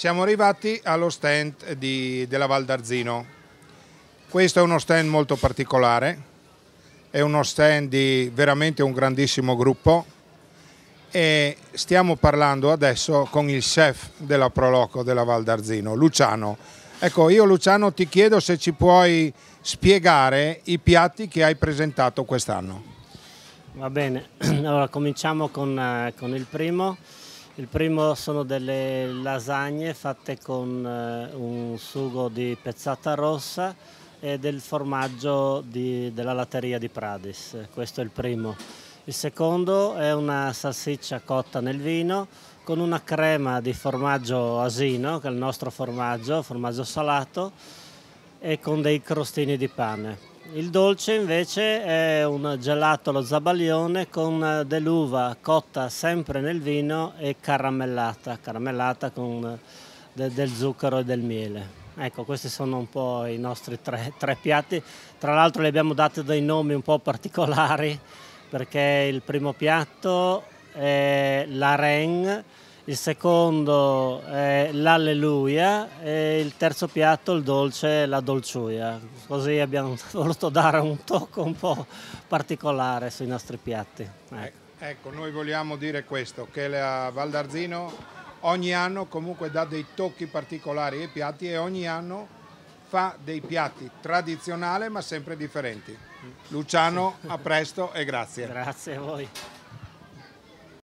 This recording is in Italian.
Siamo arrivati allo stand di, della Val d'Arzino. Questo è uno stand molto particolare, è uno stand di veramente un grandissimo gruppo e stiamo parlando adesso con il chef della Proloco della Val d'Arzino, Luciano. Ecco, io Luciano ti chiedo se ci puoi spiegare i piatti che hai presentato quest'anno. Va bene, allora cominciamo con, eh, con, il primo. Il primo sono delle lasagne fatte con eh, un sugo di pezzata rossa e del formaggio di, della latteria di Pradis. Questo è il primo. Il secondo è una salsiccia cotta nel vino con una crema di formaggio asino, che è il nostro formaggio, formaggio salato, e con dei crostini di pane. Il dolce invece è un gelato allo zabaglione con dell'uva cotta sempre nel vino e caramellata, caramellata con de del zucchero e del miele. Ecco, questi sono un po' i nostri tre, tre piatti. Tra l'altro li abbiamo dati dei nomi un po' particolari perché il primo piatto è la Ren, il secondo è l'Alleluia e il terzo piatto, il dolce, la Dolciuia. Così abbiamo voluto dare un tocco un po' particolare sui nostri piatti. Ecco. ecco, noi vogliamo dire questo, che la Val d'Arzino ogni anno comunque dà dei tocchi particolari ai piatti e ogni anno fa dei piatti tradizionali ma sempre differenti. Luciano, a presto e grazie. Grazie a voi.